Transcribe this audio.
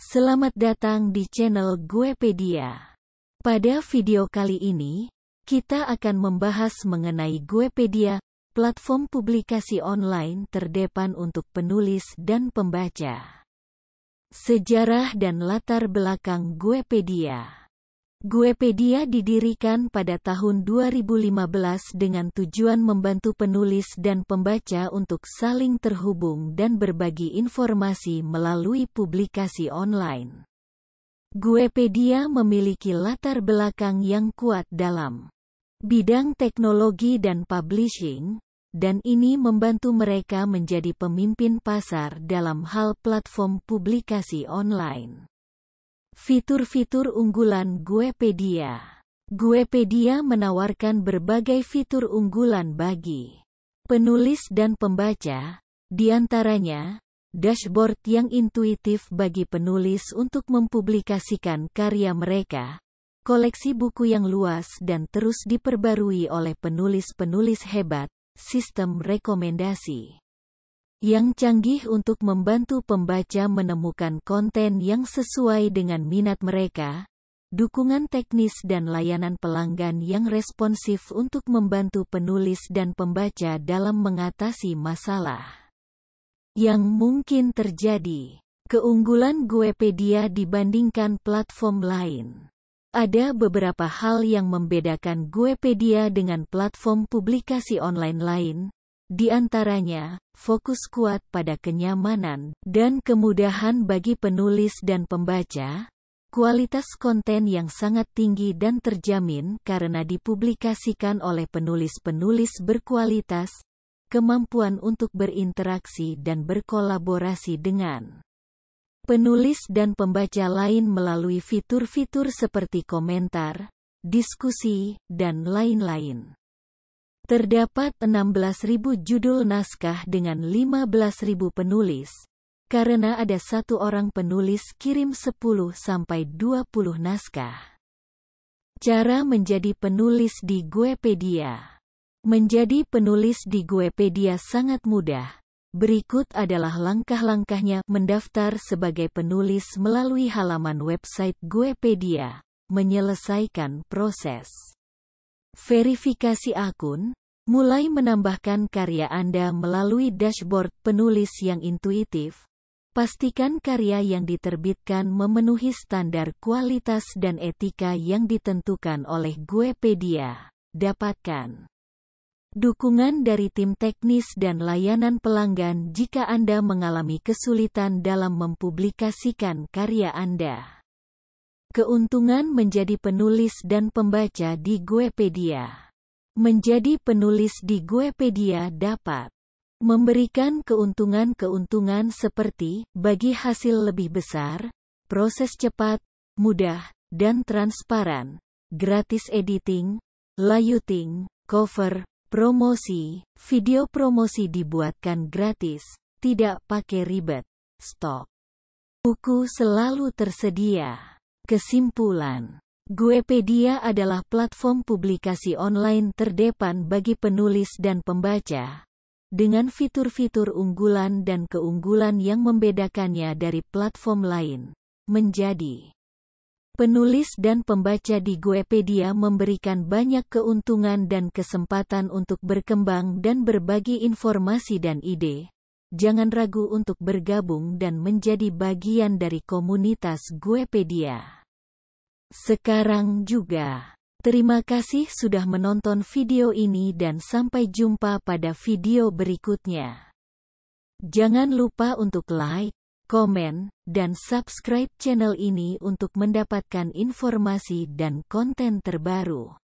Selamat datang di channel Guepedia. Pada video kali ini, kita akan membahas mengenai Guepedia, platform publikasi online terdepan untuk penulis dan pembaca. Sejarah dan latar belakang Guepedia. Guepedia didirikan pada tahun 2015 dengan tujuan membantu penulis dan pembaca untuk saling terhubung dan berbagi informasi melalui publikasi online. Guepedia memiliki latar belakang yang kuat dalam bidang teknologi dan publishing, dan ini membantu mereka menjadi pemimpin pasar dalam hal platform publikasi online. Fitur-fitur unggulan Guepedia. Guepedia menawarkan berbagai fitur unggulan bagi penulis dan pembaca, di antaranya, dashboard yang intuitif bagi penulis untuk mempublikasikan karya mereka, koleksi buku yang luas dan terus diperbarui oleh penulis-penulis hebat, sistem rekomendasi yang canggih untuk membantu pembaca menemukan konten yang sesuai dengan minat mereka, dukungan teknis dan layanan pelanggan yang responsif untuk membantu penulis dan pembaca dalam mengatasi masalah yang mungkin terjadi. Keunggulan Guepedia dibandingkan platform lain. Ada beberapa hal yang membedakan Guepedia dengan platform publikasi online lain, di antaranya, fokus kuat pada kenyamanan dan kemudahan bagi penulis dan pembaca, kualitas konten yang sangat tinggi dan terjamin karena dipublikasikan oleh penulis-penulis berkualitas, kemampuan untuk berinteraksi dan berkolaborasi dengan penulis dan pembaca lain melalui fitur-fitur seperti komentar, diskusi, dan lain-lain. Terdapat 16.000 judul naskah dengan 15.000 penulis. Karena ada satu orang penulis kirim 10-20 naskah. Cara menjadi penulis di Guepedia Menjadi penulis di Guepedia sangat mudah. Berikut adalah langkah-langkahnya mendaftar sebagai penulis melalui halaman website Guepedia. Menyelesaikan proses verifikasi akun, Mulai menambahkan karya Anda melalui dashboard penulis yang intuitif. Pastikan karya yang diterbitkan memenuhi standar kualitas dan etika yang ditentukan oleh Guepedia. Dapatkan dukungan dari tim teknis dan layanan pelanggan jika Anda mengalami kesulitan dalam mempublikasikan karya Anda. Keuntungan menjadi penulis dan pembaca di Guepedia. Menjadi penulis di Guepedia dapat memberikan keuntungan-keuntungan seperti bagi hasil lebih besar, proses cepat, mudah, dan transparan, gratis editing, layouting, cover, promosi, video promosi dibuatkan gratis, tidak pakai ribet, stok. Buku selalu tersedia. Kesimpulan Guepedia adalah platform publikasi online terdepan bagi penulis dan pembaca. Dengan fitur-fitur unggulan dan keunggulan yang membedakannya dari platform lain, menjadi penulis dan pembaca di Guepedia memberikan banyak keuntungan dan kesempatan untuk berkembang dan berbagi informasi dan ide. Jangan ragu untuk bergabung dan menjadi bagian dari komunitas Guepedia. Sekarang juga. Terima kasih sudah menonton video ini dan sampai jumpa pada video berikutnya. Jangan lupa untuk like, komen, dan subscribe channel ini untuk mendapatkan informasi dan konten terbaru.